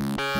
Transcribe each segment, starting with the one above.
Thank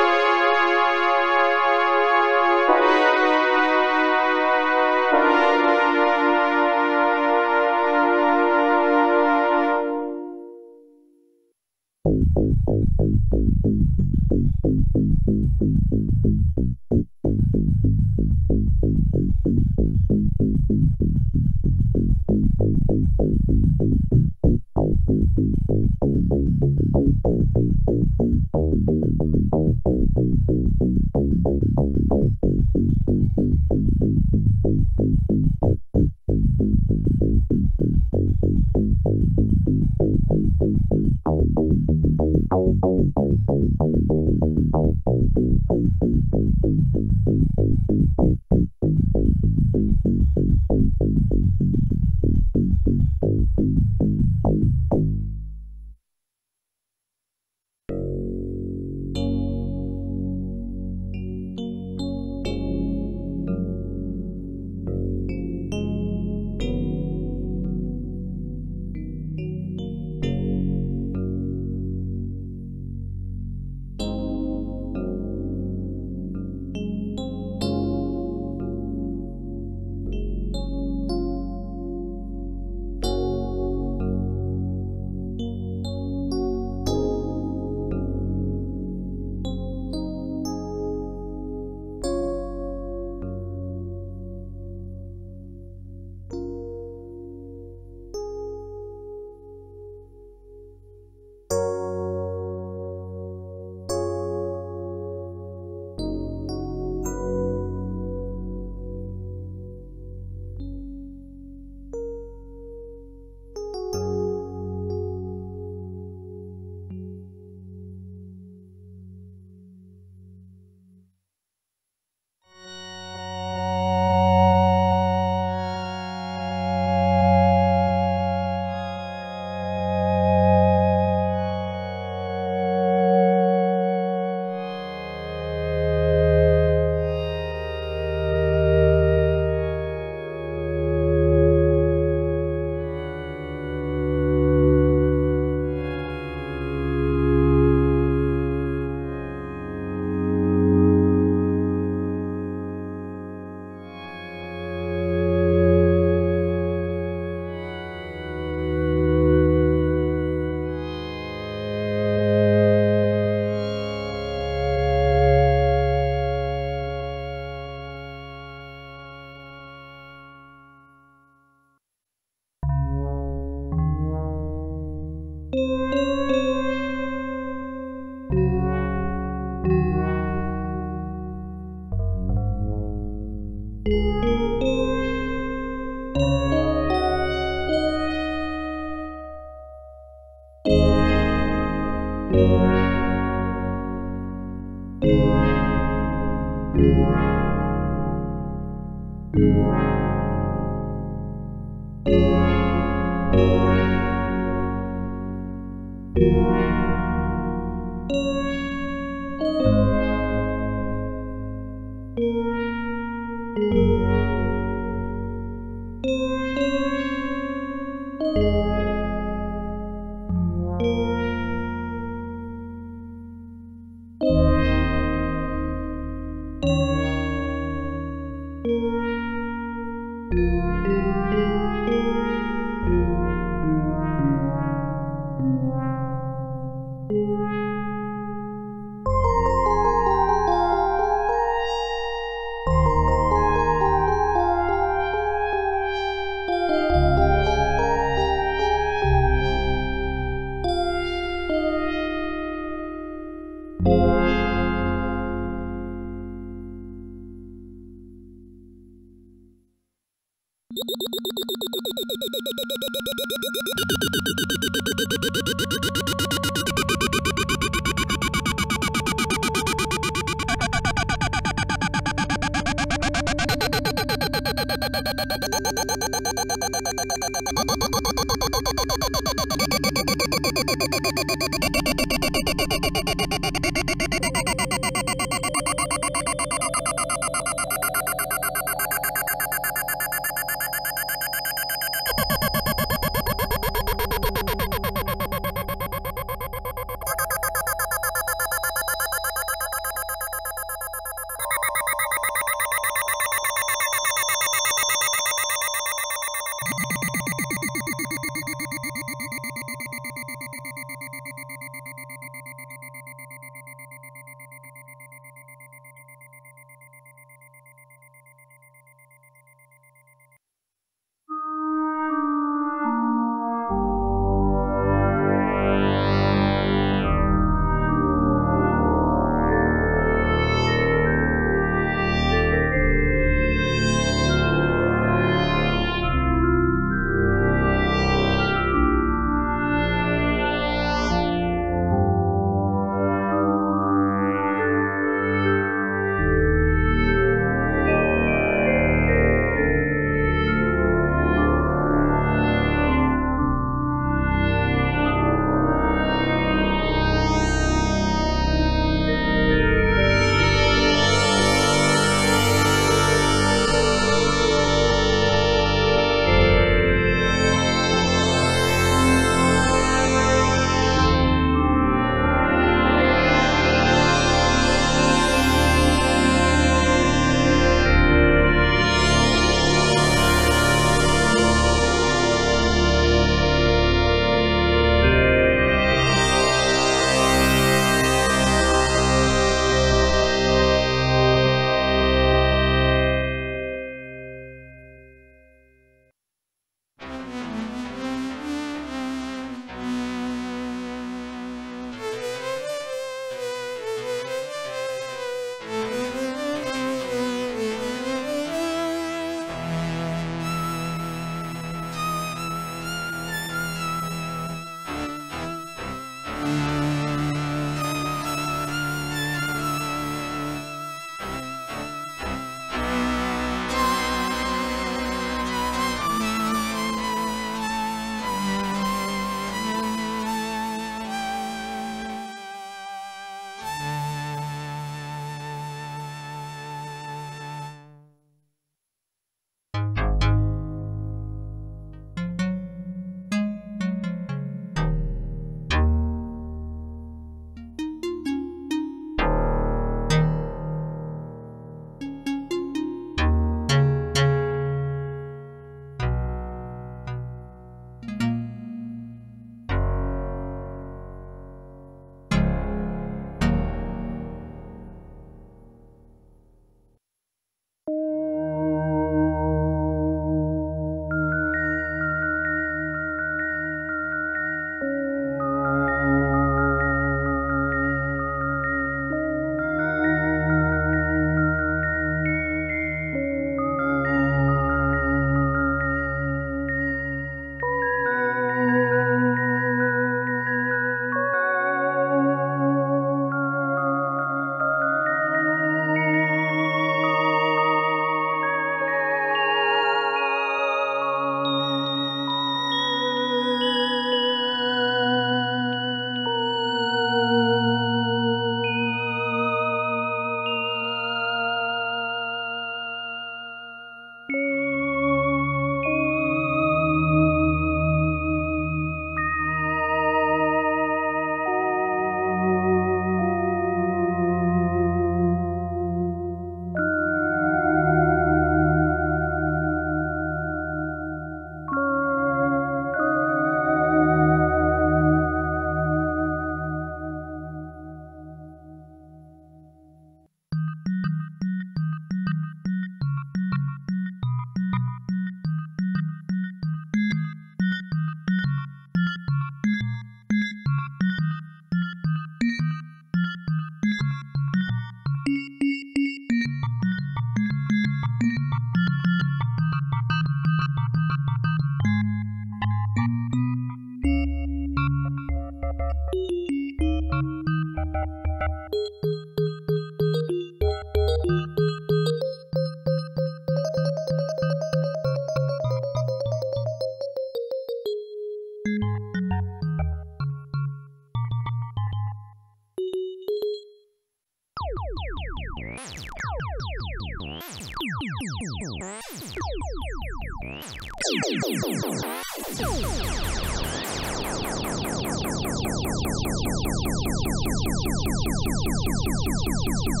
Thank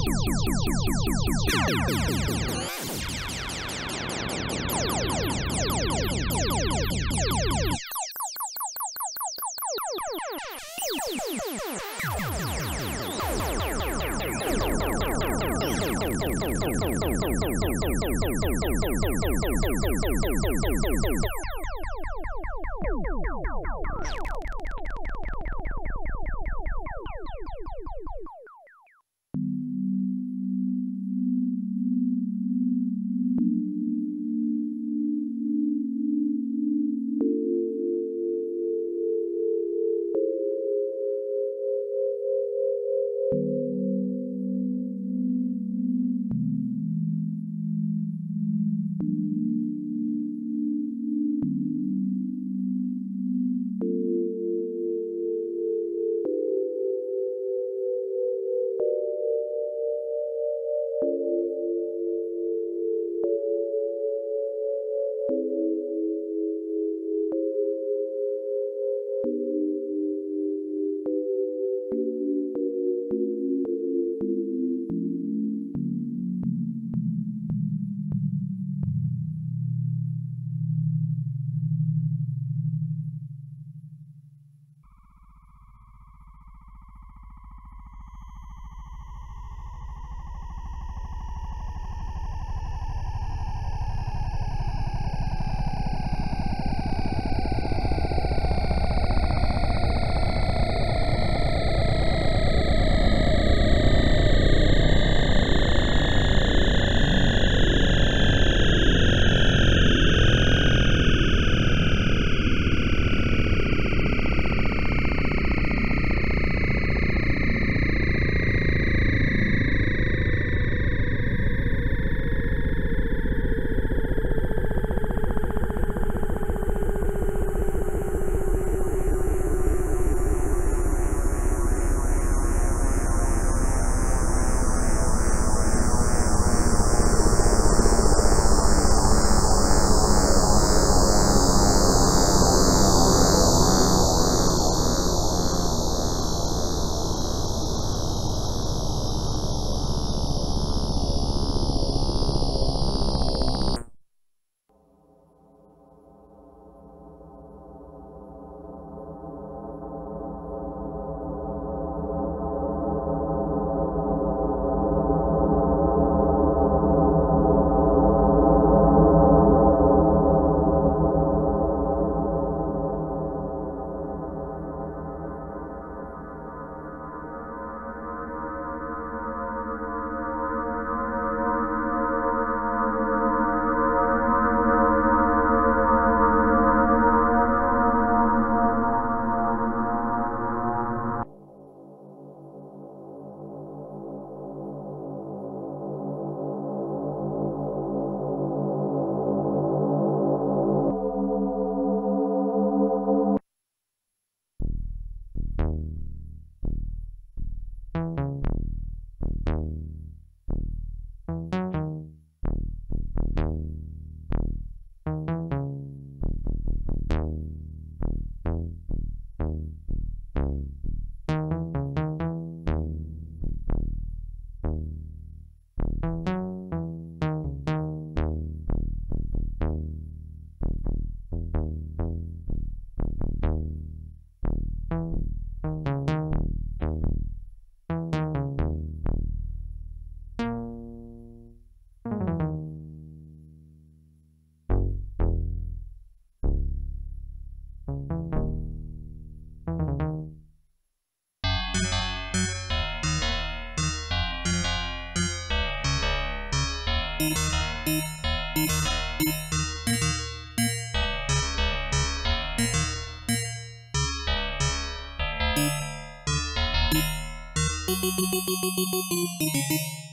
you. Thank you.